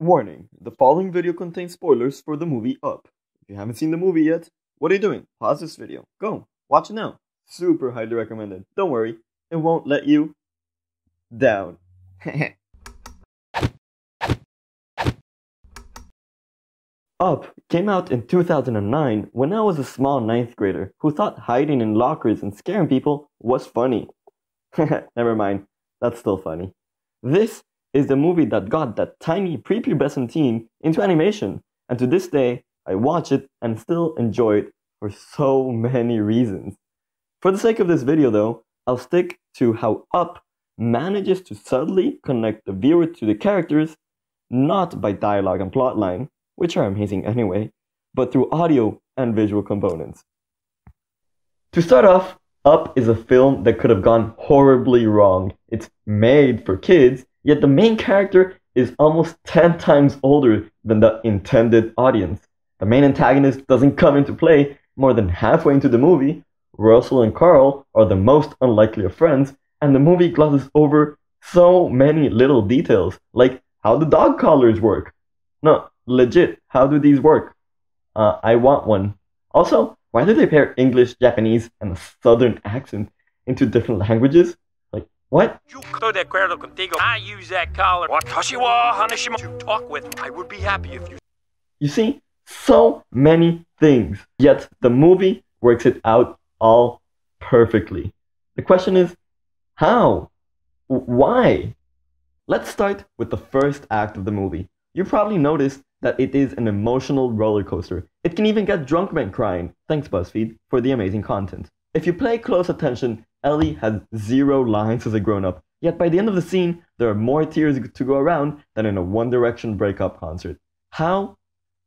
Warning, the following video contains spoilers for the movie Up. If you haven't seen the movie yet, what are you doing? Pause this video. Go, watch it now. Super highly recommended. Don't worry, it won't let you down. Up came out in 2009 when I was a small ninth grader who thought hiding in lockers and scaring people was funny. Never mind, that's still funny. This is the movie that got that tiny prepubescent teen into animation, and to this day, I watch it and still enjoy it for so many reasons. For the sake of this video though, I'll stick to how Up manages to subtly connect the viewer to the characters, not by dialogue and plotline, which are amazing anyway, but through audio and visual components. To start off, Up is a film that could have gone horribly wrong. It's made for kids, yet the main character is almost 10 times older than the intended audience. The main antagonist doesn't come into play more than halfway into the movie. Russell and Carl are the most unlikely of friends, and the movie glosses over so many little details, like how the dog collars work. No, legit, how do these work? Uh, I want one. Also, why do they pair English, Japanese, and a southern accent into different languages? What? de acuerdo contigo. I use that collar. Watashi wa hanashima. To talk with, I would be happy if you. You see, so many things. Yet the movie works it out all perfectly. The question is, how? Why? Let's start with the first act of the movie. You probably noticed that it is an emotional roller coaster. It can even get drunk men crying. Thanks BuzzFeed for the amazing content. If you pay close attention, Ellie has zero lines as a grown-up. Yet by the end of the scene, there are more tears to go around than in a One Direction breakup concert. How?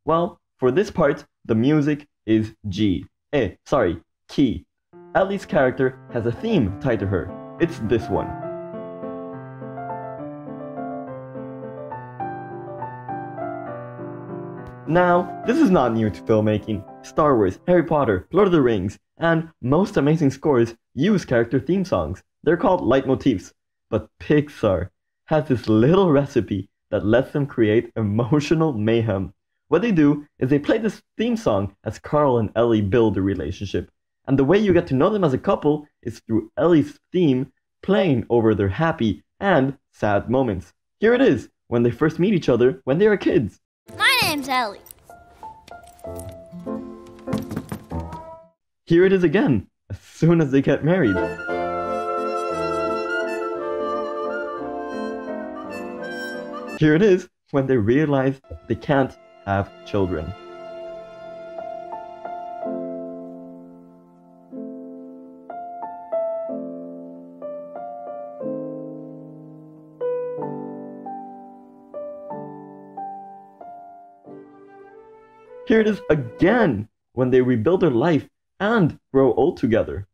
Well, for this part, the music is G. Eh, sorry, key. Ellie's character has a theme tied to her. It's this one. Now, this is not new to filmmaking. Star Wars, Harry Potter, Lord of the Rings, and most amazing scores use character theme songs. They're called leitmotifs. But Pixar has this little recipe that lets them create emotional mayhem. What they do is they play this theme song as Carl and Ellie build a relationship. And the way you get to know them as a couple is through Ellie's theme playing over their happy and sad moments. Here it is, when they first meet each other when they are kids. My name's Ellie. Here it is again, soon as they get married. Here it is when they realize they can't have children. Here it is again when they rebuild their life and grow old together.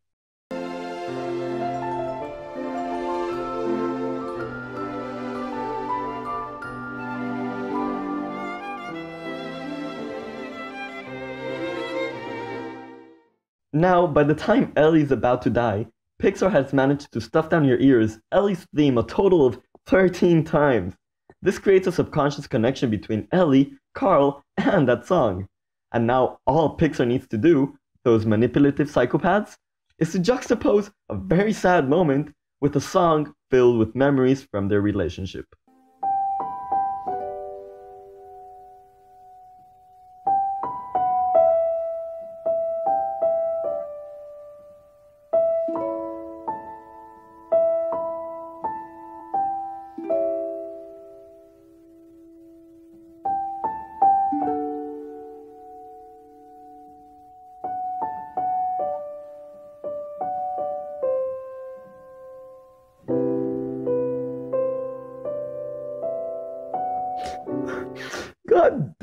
Now, by the time Ellie's about to die, Pixar has managed to stuff down your ears Ellie's theme a total of 13 times. This creates a subconscious connection between Ellie, Carl, and that song. And now all Pixar needs to do, those manipulative psychopaths, is to juxtapose a very sad moment with a song filled with memories from their relationship.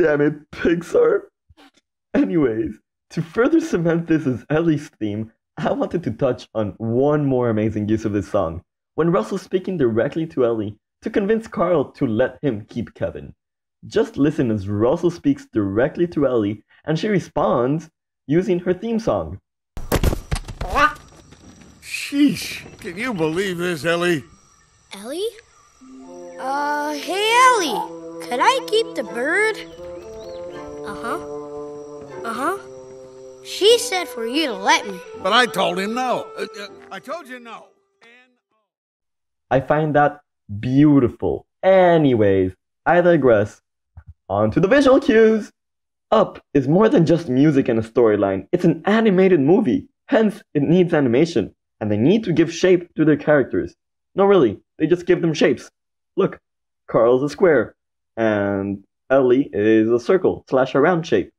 Damn it, Pixar. Anyways, to further cement this as Ellie's theme, I wanted to touch on one more amazing use of this song. When Russell's speaking directly to Ellie to convince Carl to let him keep Kevin. Just listen as Russell speaks directly to Ellie and she responds using her theme song. Sheesh, can you believe this, Ellie? Ellie? Uh, hey Ellie. Could I keep the bird? Uh huh. Uh huh. She said for you to let me. But I told him no. Uh, uh, I told you no. And I find that beautiful. Anyways, I digress. On to the visual cues. Up is more than just music and a storyline. It's an animated movie. Hence, it needs animation. And they need to give shape to their characters. No, really, they just give them shapes. Look, Carl's a square, and Ellie is a circle slash a round shape.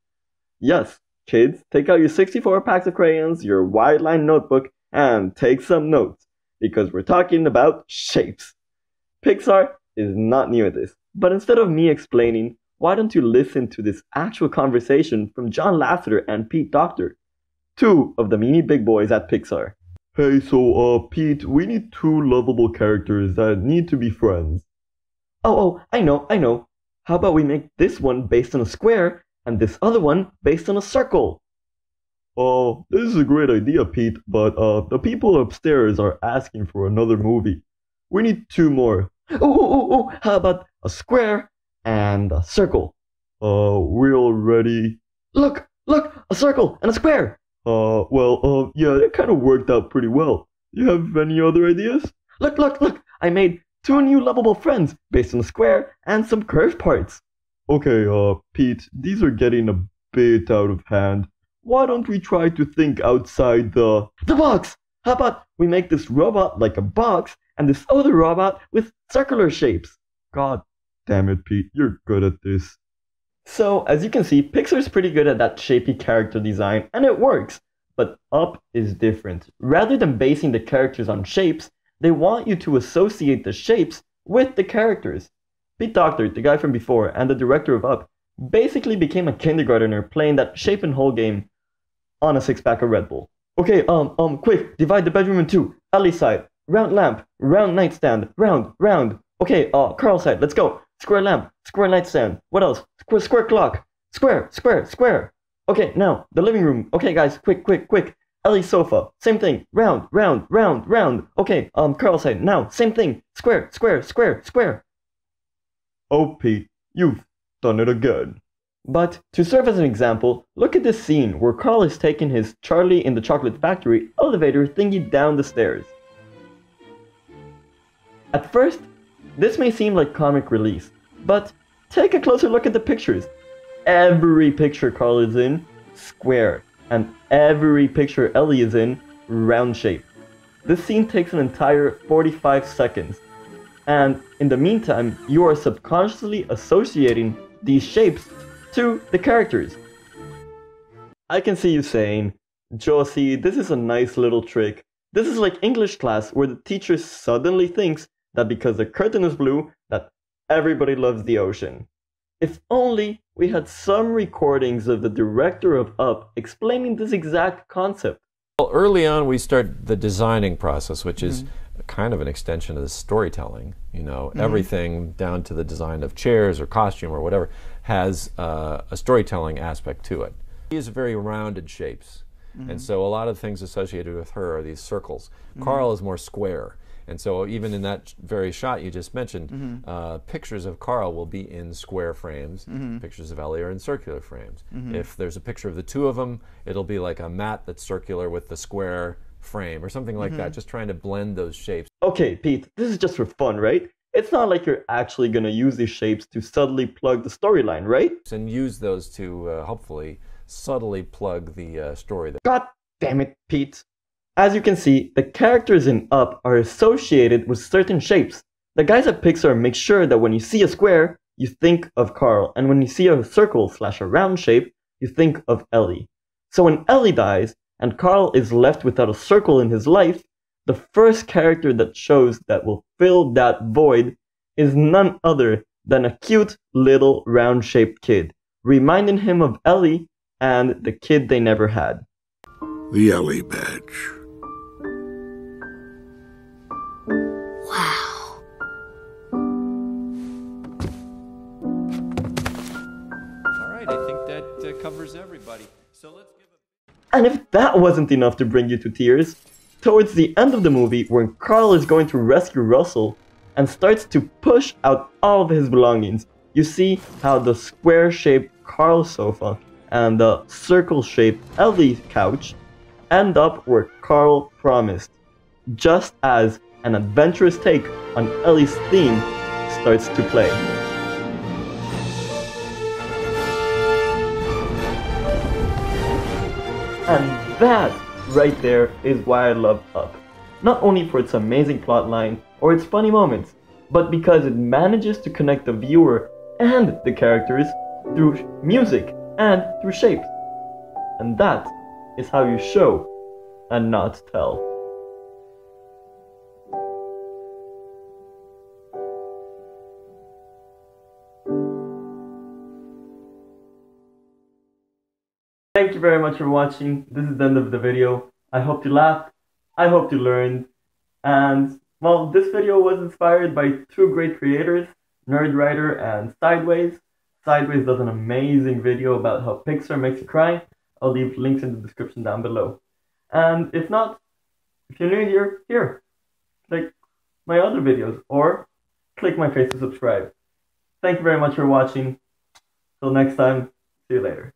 Yes, kids, take out your 64 packs of crayons, your wide line notebook, and take some notes, because we're talking about shapes. Pixar is not new at this, but instead of me explaining, why don't you listen to this actual conversation from John Lasseter and Pete Docter, two of the mini big boys at Pixar? Hey, so, uh, Pete, we need two lovable characters that need to be friends. Oh, oh, I know, I know. How about we make this one based on a square and this other one based on a circle? Oh, this is a great idea, Pete, but, uh, the people upstairs are asking for another movie. We need two more. Oh, oh, oh, oh, how about a square and a circle? Uh, we already. Look, look, a circle and a square. Uh, well, uh, yeah, it kind of worked out pretty well. You have any other ideas? Look, look, look! I made two new lovable friends based on a square and some curved parts. Okay, uh, Pete, these are getting a bit out of hand. Why don't we try to think outside the the box? How about we make this robot like a box and this other robot with circular shapes? God damn it, Pete, you're good at this. So, as you can see, Pixar's pretty good at that shapy character design, and it works. But Up is different. Rather than basing the characters on shapes, they want you to associate the shapes with the characters. Pete Docter, the guy from before, and the director of Up, basically became a kindergartner playing that shape and hole game on a six pack of Red Bull. Okay, um, um, quick, divide the bedroom in two. Ellie side, round lamp, round nightstand, round, round. Okay, uh, Carl side, let's go. Square lamp, square nightstand. What else? Square, square clock. Square, square, square. Okay, now, the living room. Okay, guys, quick, quick, quick. Ellie's sofa. Same thing. Round, round, round, round. Okay, um, Carl side. Now, same thing. Square, square, square, square. Pete, you've done it again. But to serve as an example, look at this scene where Carl is taking his Charlie in the Chocolate Factory elevator thingy down the stairs. At first, this may seem like comic relief, but take a closer look at the pictures. Every picture Carl is in, square, and every picture Ellie is in, round shape. This scene takes an entire 45 seconds, and in the meantime, you are subconsciously associating these shapes to the characters. I can see you saying, Josi, this is a nice little trick. This is like English class where the teacher suddenly thinks that because the curtain is blue, that everybody loves the ocean. If only we had some recordings of the director of Up explaining this exact concept. Well, early on, we start the designing process, which is mm-hmm. kind of an extension of the storytelling. You know, mm-hmm. everything down to the design of chairs or costume or whatever has uh, a storytelling aspect to it. She is very rounded shapes, mm-hmm. and so a lot of things associated with her are these circles. Mm-hmm. Carl is more square. And so, even in that very shot you just mentioned, mm-hmm. uh, pictures of Carl will be in square frames. Mm-hmm. Pictures of Ellie are in circular frames. Mm-hmm. If there's a picture of the two of them, it'll be like a mat that's circular with the square frame or something like that, mm-hmm. just trying to blend those shapes. Okay, Pete, this is just for fun, right? It's not like you're actually going to use these shapes to subtly plug the storyline, right? And use those to uh, hopefully subtly plug the uh, story. God damn it, Pete. As you can see, the characters in Up are associated with certain shapes. The guys at Pixar make sure that when you see a square, you think of Carl, and when you see a circle slash a round shape, you think of Ellie. So when Ellie dies, and Carl is left without a circle in his life, the first character that shows that will fill that void is none other than a cute little round shaped kid, reminding him of Ellie and the kid they never had. The Ellie badge. Everybody. So let's give a... And if that wasn't enough to bring you to tears, towards the end of the movie, when Carl is going to rescue Russell and starts to push out all of his belongings, you see how the square-shaped Carl sofa and the circle-shaped Ellie couch end up where Carl promised, just as an adventurous take on Ellie's theme starts to play. That right there is why I love Up. Not only for its amazing plotline or its funny moments, but because it manages to connect the viewer and the characters through music and through shapes. And that is how you show and not tell. Thank you very much for watching. This is the end of the video. I hope you laughed. I hope you learned. And, well, this video was inspired by two great creators, Nerdwriter and Sideways. Sideways does an amazing video about how Pixar makes you cry. I'll leave links in the description down below. And if not, if you're new here, here, click my other videos or click my face to subscribe. Thank you very much for watching. Till next time, see you later.